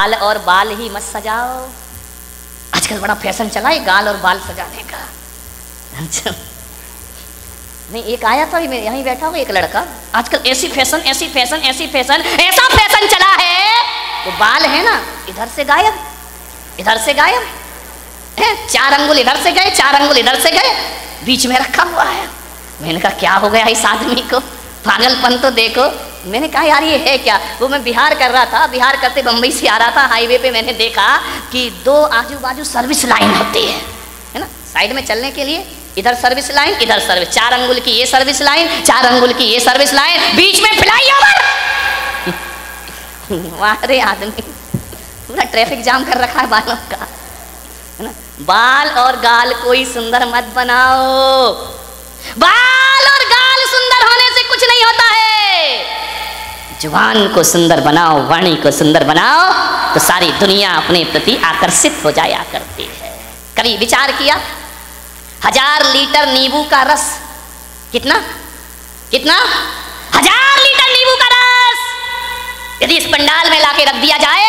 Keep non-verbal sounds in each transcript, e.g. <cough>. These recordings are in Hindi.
गाल और बाल ही मत सजाओ। आजकल बड़ा फ़ैशन चला है, गाल और बाल सजाने का। अच्छा। नहीं, एक आया था मैं यहीं बैठा हूँ एक लड़का। आजकल ऐसी फ़ैशन ऐसी फ़ैशन ऐसी फ़ैशन, ऐसा फ़ैशन चला है। वो बाल है ना, इधर से गायब, इधर से गायब। है, चार अंगुल इधर से गए, चार अंगुल इधर से गए, बीच में रखा हुआ है। मैंने कहा, क्या हो गया इस आदमी को? पागलपन तो देखो। मैंने कहा, यार, ये है क्या? वो मैं बिहार कर रहा था। बिहार करते बम्बई से आ रहा था। हाईवे पे मैंने देखा कि दो आजू बाजू सर्विस लाइन होती है। है ना? साइड में चलने के लिए इधर सर्विस लाइन, इधर सर्विस। चार अंगुल की ये सर्विस लाइन, चार अंगुल की ये सर्विस लाइन। बीच में फ्लाई ओवर मारे <laughs> आदमी। पूरा ट्रैफ़िक जाम कर रखा है बालों का। है ना? बाल और गाल कोई सुंदर मत बनाओ। बाल और गाल सुंदर होने से कुछ नहीं होता है। ज़ुबान को सुंदर बनाओ, वाणी को सुंदर बनाओ तो सारी दुनिया अपने प्रति आकर्षित हो जाया करती है। कभी विचार किया? हज़ार लीटर नींबू का रस। कितना? कितना? हज़ार लीटर नींबू का रस। यदि इस पंडाल में लाके रख दिया जाए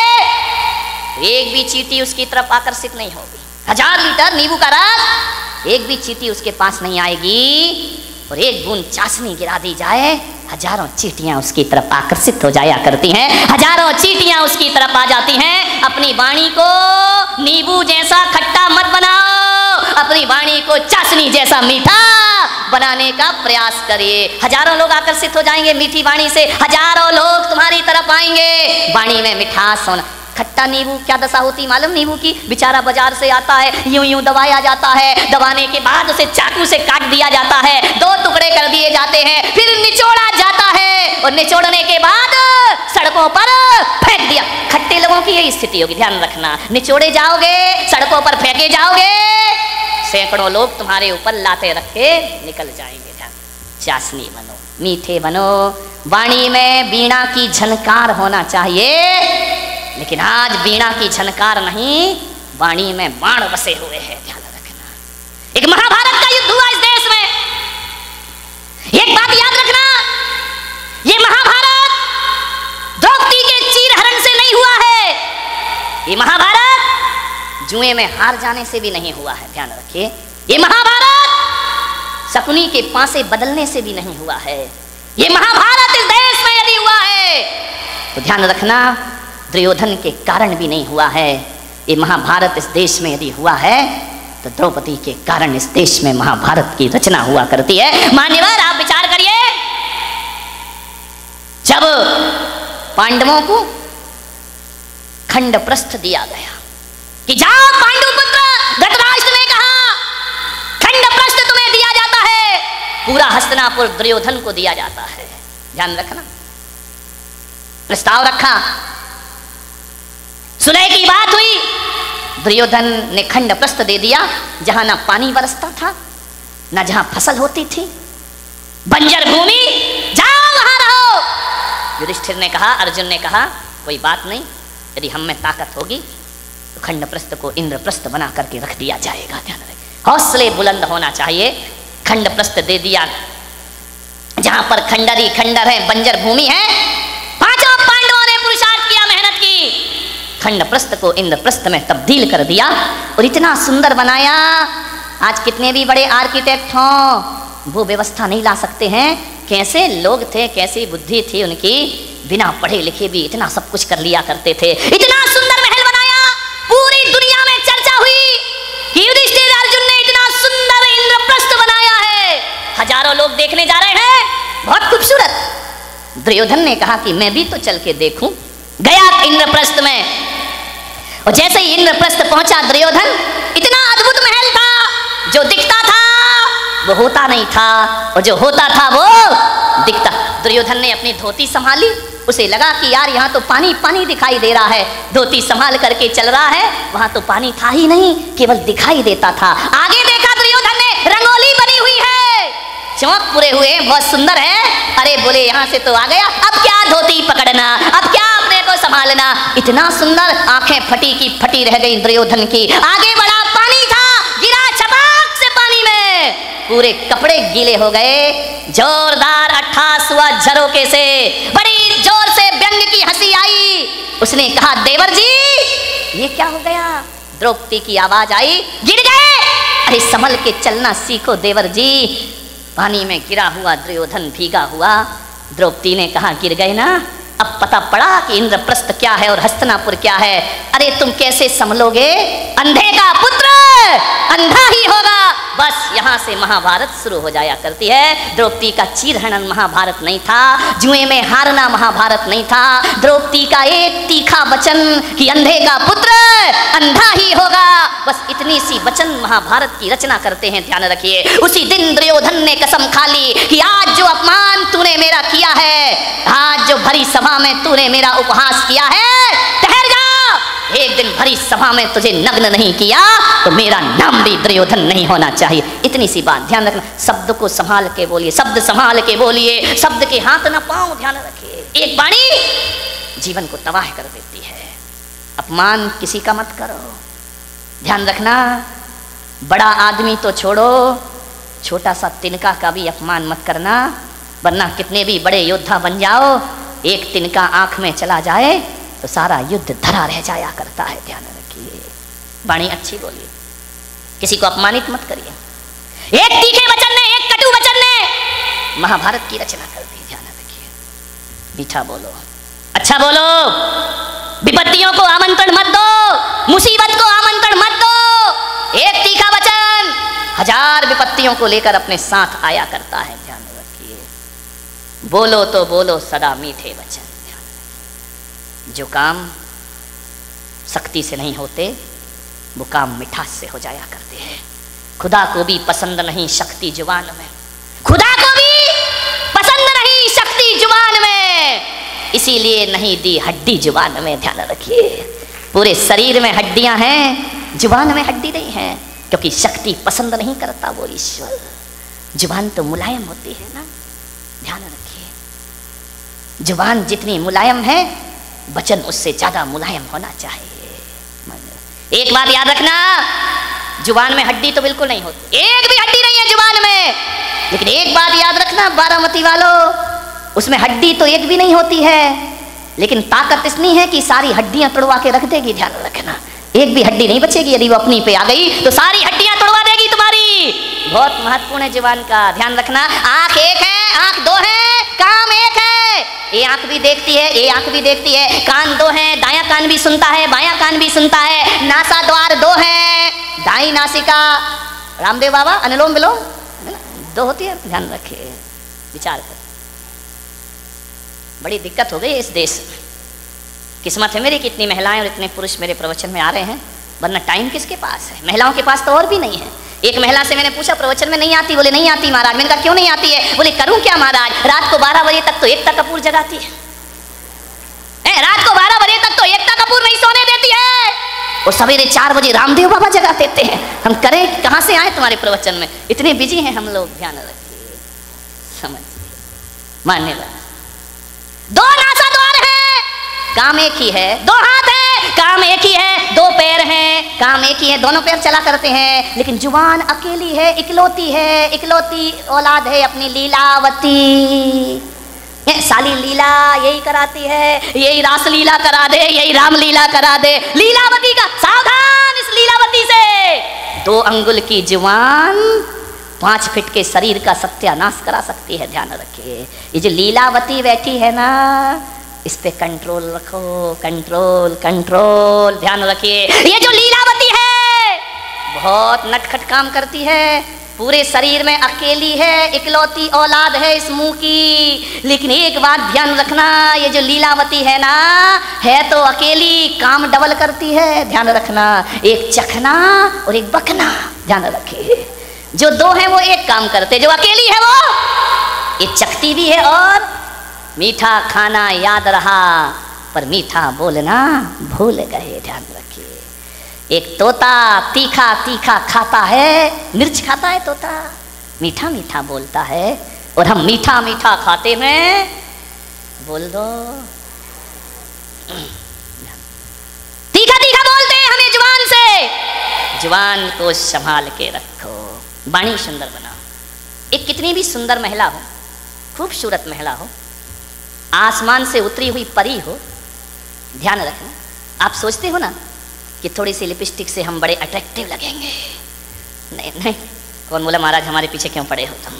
तो एक भी चीटी उसकी तरफ़ आकर्षित नहीं होगी। हज़ार लीटर नींबू का रस, एक भी चीटी उसके पास नहीं आएगी। और एक बूंद चाशनी गिरा दी जाए। हज़ारों चीटियाँ उसकी तरफ़ आकर्षित हो जाया करती हैं। हज़ारों चीटियाँ उसकी तरफ़ आ जाती हैं। अपनी वाणी को नींबू जैसा खट्टा मत बनाओ। अपनी वाणी को चाशनी जैसा मीठा बनाने का प्रयास करिए। हज़ारों लोग आकर्षित हो जाएँगे मीठी वाणी से। हज़ारों लोग तुम्हारी तरफ़ आएँगे। वाणी में मिठास होना खट्टा नींबू, क्या दशा होती मालूम? नींबू की बेचारा बाज़ार से आता है, यूँ यूँ दबाया जाता है, दबाने के बाद उसे चाकू से काट दिया जाता है, दो टुकड़े कर दिए जाते हैं, फिर निचोड़ा जाता है, और निचोड़ने के बाद सड़कों पर फेंक दिया। खट्टे लोगों की यही स्थिति होगी ध्यान रखना। निचोड़े जाओगे, सड़कों पर फेंके जाओगे, सैकड़ों लोग तुम्हारे ऊपर लाते रखे निकल जाएँगे। चाशनी बनो, मीठे बनो, वाणी में बीणा की झनकार होना चाहिए। लेकिन आज बीणा की झनकार नहीं, वाणी में बाण बसे हुए हैं, ध्यान रखना। एक महाभारत का युद्ध हुआ इस देश में। एक बात याद रखना, ये महाभारत द्रौपदी के चीर हरण से नहीं हुआ है। ये महाभारत जुए में हार जाने से भी नहीं हुआ है, ध्यान रखिए। ये महाभारत शकुनी के पासे बदलने से भी नहीं हुआ है। ये महाभारत इस देश में यदि हुआ है तो ध्यान रखना दुर्योधन के कारण भी नहीं हुआ है। ये महाभारत इस देश में यदि हुआ है तो द्रौपदी के कारण इस देश में महाभारत की रचना हुआ करती है। मान्यवर, आप विचार करिए। जब पांडवों को खंड प्रस्थ दिया गया कि जाओ पांडु पुत्र धृतराष्ट्र ने कहा खंड प्रस्थ तुम्हें दिया जाता है। पूरा हस्तनापुर दुर्योधन को दिया जाता है। ध्यान रखना। प्रस्ताव रखा। सुलह की बात हुई। दुर्योधन ने खंड प्रस्थ दे दिया, जहाँ ना पानी बरसता था, ना जहाँ फ़सल होती थी। बंजर भूमि, जाओ वहाँ रहो। युधिष्ठिर ने कहा, अर्जुन ने कहा, कोई बात नहीं, यदि हम में ताकत होगी तो खंड प्रस्थ को इंद्रप्रस्थ बना करके रख दिया जाएगा, ध्यान रखें हौसले बुलंद होना चाहिए, खंड प्रस्थ दे दिया। जहाँ पर खंडरी खंडर है, बंजर भूमि है पाँचों पांडवों ने पुरुषार्थ किया मेहनत की खंड प्रस्थ को इंद्रप्रस्थ में तब्दील कर दिया और इतना सुंदर बनाया। आज कितने भी बड़े आर्किटेक्ट हों, वो व्यवस्था नहीं ला सकते हैं। कैसे लोग थे, कैसी बुद्धि थी उनकी? बिना पढ़े लिखे भी इतना सब कुछ कर लिया करते थे। इतना सुंदर महल बनाया, पूरी दुनिया में चर्चा हुई कि युधिष्ठिर अर्जुन ने इतना सुंदर इंद्रप्रस्थ बनाया है। हज़ारों लोग देखने जा रहे हैं, बहुत खूबसूरत। दुर्योधन ने कहा कि मैं भी तो चल के देखूँ। गया इंद्रप्रस्थ में और जैसे ही इंद्रप्रस्थ पहुँचा दुर्योधन, इतना अद्भुत महल था जो दिखता था, वो होता नहीं था। और जो होता था, वो दिखता। दुर्योधन ने अपनी धोती संभाली, उसे लगा कि यार यहाँ तो पानी पानी दिखाई दे रहा है। धोती संभाल करके चल रहा है, वहाँ तो पानी था ही नहीं, केवल दिखाई देता था। आगे देखा दुर्योधन ने, रंगोली बनी हुई है। चमक पूरे हुए, बहुत सुंदर है। अरे बोले, यहाँ से तो आ गया। अब क्या धोती पकड़ना? अब क्या संभालना इतना सुंदर आँखें फटी की फटी रह गई दुर्योधन की। आगे बड़ा पानी था, गिरा छपाक से पानी में। पूरे कपड़े गीले हो गए। जोरदार अट्ठास हुआ झरोके से। बड़ी ज़ोर से व्यंग की हँसी आई। उसने कहा, देवर जी, ये क्या हो गया? द्रौपदी की आवाज़ आई, गिर गए। अरे, संभल के चलना सीखो, देवर जी। पानी में गिरा हुआ दुर्योधन भीगा हुआ। द्रौपदी ने कहा, गिर गए ना? अब पता पड़ा कि इंद्रप्रस्थ क्या है और हस्तनापुर क्या है। अरे तुम कैसे संभलोगे? अंधे का पुत्र! अंधा ही होगा। बस यहाँ से महाभारत शुरू हो जाया करती है। द्रौपदी का चीरहनन महाभारत नहीं था। जुए में हारना महाभारत नहीं था। द्रौपदी का एक तीखा वचन कि अंधे का पुत्र, अंधा ही होगा। बस इतनी सी वचन महाभारत की रचना करते हैं, ध्यान रखिए। उसी दिन दुर्योधन ने कसम खा ली कि आज जो अपमान तूने मेरा किया है, आज जो भरी सभा में तूने मेरा उपहास किया है। ठहर जा। एक दिन भरी सभा में तुझे नग्न नहीं किया तो मेरा नाम भी दुर्योधन नहीं होना चाहिए। इतनी सी बात ध्यान रखना। शब्द को संभाल के बोलिए, शब्द संभाल के बोलिए। शब्द के हाथ ना पाओ ध्यान रखिए। एक बाणी जीवन को तबाह कर देती है। अपमान किसी का मत करो। ध्यान रखना, बड़ा आदमी तो छोड़ो। छोटा सा तिनका का भी अपमान मत करना, वरना कितने भी बड़े योद्धा बन जाओ। एक तिनका आँख में चला जाए तो सारा युद्ध धरा रह जाया करता है, ध्यान रखिए। वाणी अच्छी बोलिए। किसी को अपमानित मत करिए। एक तीखे वचन ने एक कटु वचन ने महाभारत की रचना कर दी, ध्यान रखिए। मीठा बोलो। अच्छा बोलो। विपत्तियों को आमंत्रण मत दो। मुसीबत को आमंत्रण मत दो। एक तीखा वचन। हज़ार विपत्तियों को लेकर अपने साथ आया करता है बोलो तो बोलो, सदा मीठे वचन। जो काम सख्ती से नहीं होते, वो काम मिठास से हो जाया करते हैं। खुदा को भी पसंद नहीं शक्ति ज़ुबान में। खुदा को भी पसंद नहीं शक्ति ज़ुबान में। इसीलिए नहीं दी हड्डी ज़ुबान में, ध्यान रखिए। पूरे शरीर में हड्डियाँ हैं, ज़ुबान में हड्डी नहीं है, क्योंकि शक्ति पसंद नहीं करता वो ईश्वर। ज़ुबान तो मुलायम होती है ना। ध्यान रखिए। ज़ुबान जितनी मुलायम है, वचन उससे ज़्यादा मुलायम होना चाहिए। एक बात याद रखना, ज़ुबान में हड्डी तो बिल्कुल नहीं होती। एक भी हड्डी नहीं है ज़ुबान में। लेकिन एक बात याद रखना, बारामती वालों, उसमें हड्डी तो एक भी नहीं होती है। लेकिन ताकत इतनी है कि सारी हड्डियाँ तोड़वा के रख देगी, ध्यान रखना। एक भी हड्डी नहीं बचेगी, यदि वो अपनी पे आ गई तो सारी हड्डियाँ तोड़वा देगी तुम्हारी। बहुत महत्वपूर्ण है ज़ुबान का, ध्यान रखना। आँख एक है, आँख दो है, काम एक है। ये आँख भी देखती है ये आँख भी देखती है। कान दो है, दाया कान भी सुनता है, बाया कान भी सुनता है। नासा द्वार दो है, दाई नासिका। रामदेव बाबा, अनुलोम विलोम। दो होती है, ध्यान रखिए, विचार कर बड़ी दिक्कत हो गई इस देश किस्मत है मेरी कि इतनी महिलाएँ और इतने पुरुष मेरे प्रवचन में आ रहे हैं, वरना टाइम किसके पास है? महिलाओं के पास तो और भी नहीं है। एक महिला से मैंने पूछा, प्रवचन में नहीं आती? बोले, नहीं आती महाराज। मैंने कहा, क्यों नहीं आती है? बोले, करूँ क्या महाराज? रात को बारह बजे तक तो एकता कपूर जगाती है। रात को बारह बजे तक तो एकता कपूर नहीं सोने देती है। और सवेरे चार बजे रामदेव बाबा जगा देते हैं। हम करें? कहाँ से आए तुम्हारे प्रवचन में? इतने बिज़ी हैं हम लोग, ध्यान रखिए। समझिए। मानने वाला दो नासा है काम एक ही है। दो हाथ है, काम एक ही है, दो पैर हैं, काम एक ही है, दोनों पैर चला करते हैं। लेकिन ज़ुबान अकेली है, इकलौती है, इकलौती औलाद है अपनी लीलावती। ये साली लीला यही कराती है, यही रास लीला करा दे, यही राम लीला करा दे। लीलावती का सावधान इस लीलावती से। दो अंगुल की ज़ुबान पाँच फिट के शरीर का सत्यानाश करा सकती है, ध्यान रखिए। ये जो लीलावती बैठी है ना इस पे कंट्रोल रखो कंट्रोल कंट्रोल ध्यान रखिए। ये जो लीलावती है, बहुत नटखट काम करती है। पूरे शरीर में अकेली है, इकलौती औलाद है इस मुँह की। लेकिन एक बात ध्यान रखना, ये जो लीलावती है ना, है तो अकेली, काम डबल करती है। ध्यान रखना, एक चखना और एक बकना, ध्यान रखिए। जो दो है, वो एक काम करते, जो अकेली है वो, ये चखती भी है और मीठा खाना याद रहा, पर मीठा बोलना भूल गए, ध्यान रखिए। एक तोता तीखा तीखा खाता है, मिर्च खाता है तोता। मीठा मीठा बोलता है, और हम मीठा मीठा खाते में बोल दो। तीखा तीखा बोलते हैं हमें ज़ुबान से। ज़ुबान को संभाल के रखो। वाणी सुंदर बनाओ। एक कितनी भी सुंदर महिला हो, खूबसूरत महिला हो आसमान से उतरी हुई परी हो। ध्यान रखना। आप सोचते हो ना कि थोड़ी सी लिपस्टिक से हम बड़े अट्रैक्टिव लगेंगे। नहीं नहीं। कौन बोला, महाराज, हमारे पीछे क्यों पड़े हो तुम?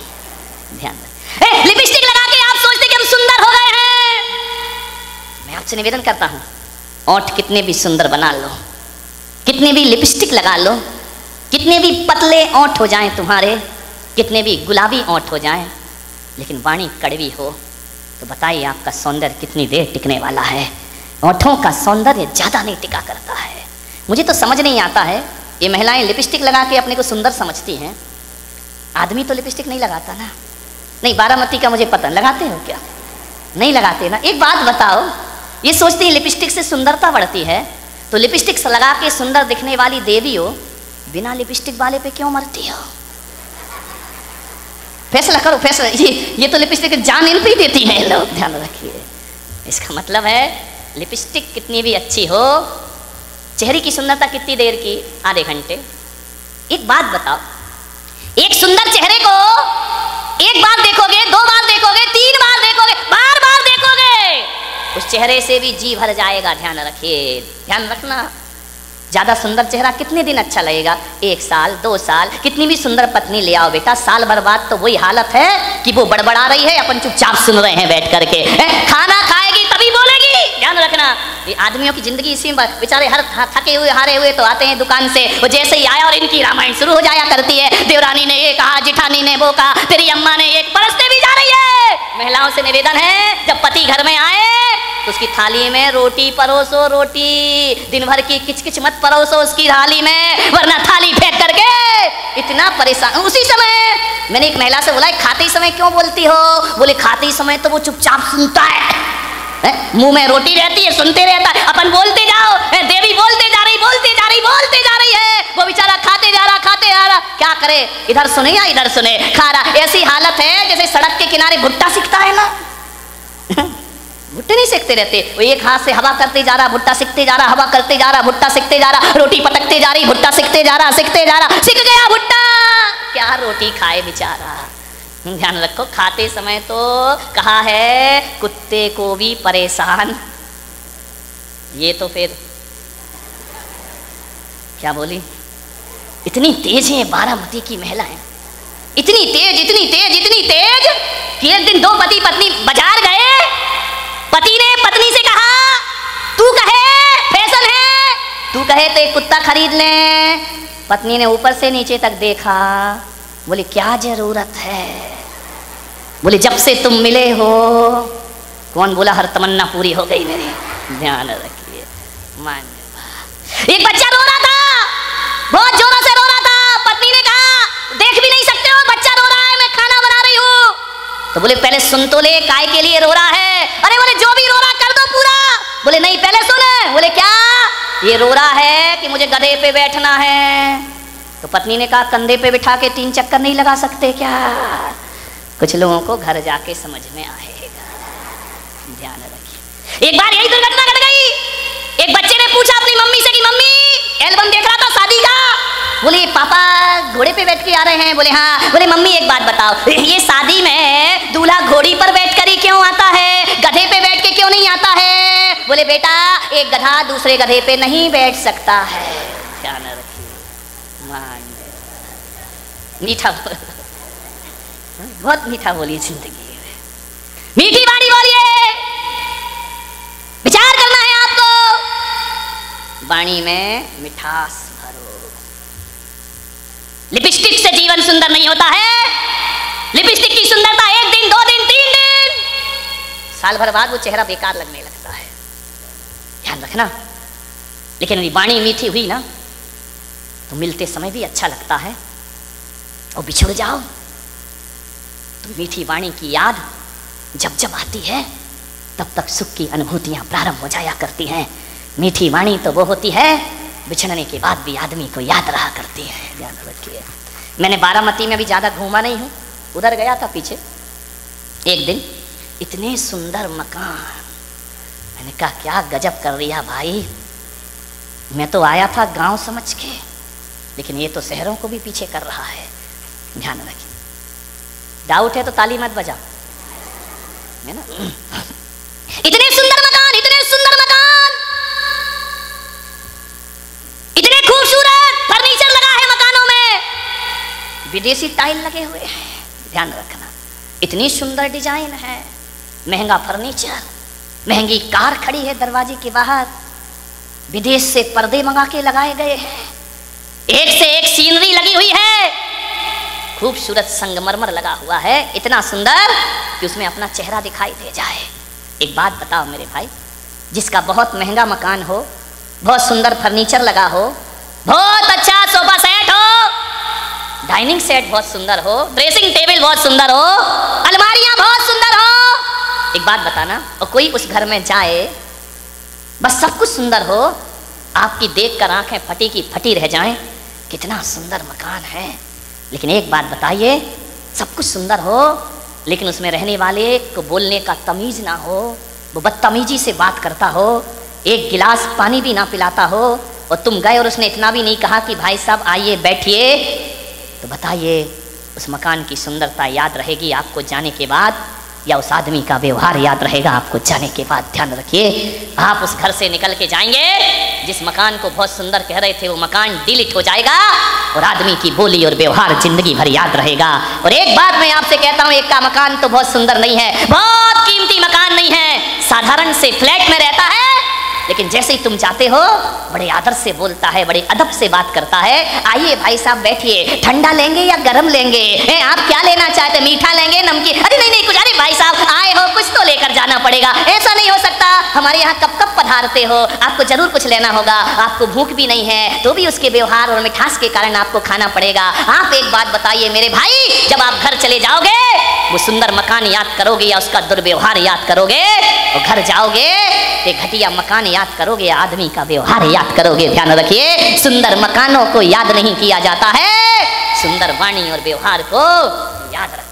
ध्यान रख। लिपस्टिक लगा के आप सोचते कि हम सुंदर हो गए हैं। मैं आपसे निवेदन करता हूँ, ओठ कितने भी सुंदर बना लो, कितने भी लिपस्टिक लगा लो, कितने भी पतले ओठ हो जाएँ तुम्हारे, कितने भी गुलाबी ओठ हो जाएँ, लेकिन वाणी कड़वी हो। तो बताइए, आपका सौंदर्य कितनी देर टिकने वाला है? ओठों का सौंदर्य ज़्यादा नहीं टिका करता है। मुझे तो समझ नहीं आता है, ये महिलाएँ लिपस्टिक लगा के अपने को सुंदर समझती हैं। आदमी तो लिपस्टिक नहीं लगाता ना। नहीं, बारामती का मुझे पता, लगाते हो क्या? नहीं लगाते ना। एक बात बताओ, ये सोचती है लिपस्टिक से सुंदरता बढ़ती है तो लिपस्टिक लगा के सुंदर दिखने वाली देवी हो, बिना लिपस्टिक वाले पे क्यों मरती हो? फैसला करो, फैसला। ये ये तो लिपस्टिक जान इन पे देती है लोग। ध्यान रखिए। इसका मतलब है, लिपस्टिक कितनी भी अच्छी हो, चेहरे की सुंदरता कितनी देर की? आधे घंटे। एक बात बताओ। एक सुंदर चेहरे को एक बार देखोगे, दो बार देखोगे, तीन बार देखोगे, बार बार देखोगे, उस चेहरे से भी जी भर जाएगा। ध्यान रखिए। ध्यान रखना। ज़्यादा सुंदर चेहरा कितने दिन अच्छा लगेगा? एक साल दो साल कितनी भी सुंदर पत्नी ले आओ बेटा साल भर बाद तो वही हालत है कि वो बड़बड़ा रही है अपन चुपचाप सुन रहे हैं बैठ करके। ए, खाना खाएगी तभी बोलेगी। ध्यान रखना ये आदमियों की ज़िंदगी इसी में बेचारे हर थके हुए हारे हुए तो आते हैं दुकान से। वो जैसे ही आया और इनकी रामायण शुरू हो जाया करती है। देवरानी ने ये कहा जिठानी ने वो कहा तेरी अम्मा ने एक परसते भी जा रही है। महिलाओं से निवेदन है जब पति घर में आए उसकी थाली में रोटी परोसो, रोटी। दिन भर की किचकिच मत परोसो उसकी थाली में, वरना थाली फेंक करके इतना परेशान उसी समय। मैंने एक महिला से बोला खाते समय क्यों बोलती हो? बोले, खाते समय तो वो चुपचाप सुनता है। मुँह में रोटी रहती है, सुनते रहता है। अपन बोलते जाओ। देवी बोलते जा रही, बोलते जा रही, बोलते जा रही है। वो बेचारा खाते जा रहा, खाते जा रहा। क्या करे? इधर सुने या इधर सुने? खा रहा। ऐसी हालत है जैसे सड़क के किनारे भुट्टा सीखता है ना? भुट्टे नहीं सीखते रहते। वो एक हाथ से हवा करते जा रहा, भुट्टा सीखते जा रहा, हवा करते जा रहा, भुट्टा सीखते जा रहा, रोटी पटकते जा रही, भुट्टा सीखते जा रहा सीखते जा रहा सीख गया भुट्टा। क्या रोटी खाए बेचारा? ध्यान रखो, खाते समय तो कहा है, कुत्ते को भी परेशान। ये तो फिर क्या बोली? इतनी तेज है बारामती की महिलाएँ। इतनी तेज इतनी तेज इतनी तेज कि एक दिन दो पति पत्नी बाज़ार गए पति ने पत्नी से कहा, तू कहे फ़ैशन है। तू कहे तो एक कुत्ता खरीद ले। पत्नी ने ऊपर से नीचे तक देखा। बोले, क्या ज़रूरत है? बोले, जब से तुम मिले हो। कौन बोला, हर तमन्ना पूरी हो गई मेरी। ध्यान रखिए। मान एक बच्चा रो रहा था। बहुत जोरों से रो रहा था पत्नी ने कहा देख भी नहीं सकते हो बच्चा रो रहा है मैं खाना बना रही हूँ तो बोले, पहले सुन तो ले, काय के लिए रो रहा है? अरे बोले, जो भी रो रहा, कर दो पूरा। बोले, नहीं, पहले सुन। बोले, क्या? ये रो रहा है कि मुझे गधे पे बैठना है। तो पत्नी ने कहा, कंधे पे बिठा के तीन चक्कर नहीं लगा सकते क्या? कुछ लोगों को घर जाके समझ में आएगा। ध्यान रखिए। एक बार यही दुर्घटना घट गई। एक बच्चे ने पूछा अपनी मम्मी से कि, मम्मी, एल्बम देख रहा बोले, पापा, घोड़े पे बैठ के आ रहे हैं। बोले हाँ। बोले, मम्मी, एक बात बताओ। ये शादी में दूल्हा घोड़ी पर बैठ कर ही क्यों आता है? गधे पे बैठ के क्यों नहीं आता है? बोले, बेटा, एक गधा दूसरे गधे पे नहीं बैठ सकता है। ध्यान रखिए। मीठा बहुत मीठा बोलिए ज़िंदगी मीठी बाड़ी बोलिए। विचार करना है आपको। वाणी में मिठास भरो लिपस्टिक जीवन सुंदर नहीं होता है। लिपस्टिक की सुंदरता एक दिन, दो दिन, तीन दिन। साल भर बाद वो चेहरा बेकार लगने लगता है। ध्यान रखना। लेकिन वाणी मीठी हुई ना तो मिलते समय भी अच्छा लगता है। और बिछड़ जाओ। तो मीठी वाणी की याद जब जब आती है, तब तक सुख की अनुभूतियाँ प्रारंभ हो जाया करती हैं। मीठी वाणी तो वो होती है, बिछड़ने के बाद भी आदमी को याद रहा करती है। ध्यान रखिए। मैंने बारामती में भी ज़्यादा घूमा नहीं हूँ। उधर गया था पीछे। एक दिन इतने सुंदर मकान। मैंने कहा, क्या गजब कर रिया भाई। मैं तो आया था गाँव समझ के, लेकिन ये तो शहरों को भी पीछे कर रहा है। ध्यान रखिए। डाउट है तो ताली मत बजा है ना? इतने सुंदर मकान, इतने सुंदर मकान। विदेशी टाइल लगे हुए हैं। ध्यान रखना, इतनी सुंदर डिज़ाइन है। महँगा फर्नीचर, महँगी कार खड़ी है दरवाजे के बाहर। विदेश से पर्दे मंगा के लगाए गए हैं। एक से एक सीनरी लगी हुई है। खूबसूरत संगमरमर लगा हुआ है। इतना सुंदर कि उसमें अपना चेहरा दिखाई दे जाए। एक बात बताओ मेरे भाई, जिसका बहुत महँगा मकान हो, बहुत सुंदर फर्नीचर लगा हो, बहुत डाइनिंग सेट बहुत सुंदर हो। ड्रेसिंग टेबल बहुत सुंदर हो। अलमारियाँ बहुत सुंदर हो। एक बात बताना, और कोई उस घर में जाए, बस सब कुछ सुंदर हो, आपकी देख कर आँखें फटी की फटी रह जाएँ। कितना सुंदर मकान है। लेकिन एक बात बताइए, सब कुछ सुंदर हो, लेकिन उसमें रहने वाले को बोलने का तमीज ना हो, वो बदतमीजी से बात करता हो, एक गिलास पानी भी ना पिलाता हो, और तुम गए और उसने इतना भी नहीं कहा कि भाई साहब, आइए, बैठिए। तो बताइए, उस मकान की सुंदरता याद रहेगी आपको जाने के बाद, या उस आदमी का व्यवहार याद रहेगा आपको जाने के बाद? ध्यान रखिए, आप उस घर से निकल के जाएँगे, जिस मकान को बहुत सुंदर कह रहे थे, वो मकान डिलीट हो जाएगा, और आदमी की बोली और व्यवहार ज़िंदगी भर याद रहेगा। और एक बात मैं आपसे कहता हूँ, एक का मकान तो बहुत सुंदर नहीं है, बहुत कीमती मकान नहीं है, साधारण से फ्लैट में रहता है लेकिन जैसे ही तुम जाते हो बड़े आदर से बोलता है बड़े अदब से बात करता है। आइए भाई साहब बैठिए। ठंडा लेंगे या गर्म लेंगे? ए, आप क्या लेना चाहते मीठा लेंगे नमकीन? अरे नहीं नहीं कुछ अरे भाई साहब तो लेकर जाना पड़ेगा। ऐसा नहीं हो सकता। हमारे यहाँ कब कब पधारते हो। आपको ज़रूर कुछ लेना होगा। आपको भूख भी नहीं है। तो भी उसके व्यवहार और मिठास के कारण आपको खाना पड़ेगा। आप एक बात बताइए मेरे भाई, जब आप घर चले जाओगे, वो सुंदर मकान याद करोगे या उसका दुर्व्यवहार याद करोगे और घर जाओगे, ये घटिया मकान याद करोगे, आदमी का व्यवहार याद करोगे। ध्यान रखिए, सुंदर मकानों को याद नहीं किया जाता है। सुंदर वाणी और व्यवहार को याद रख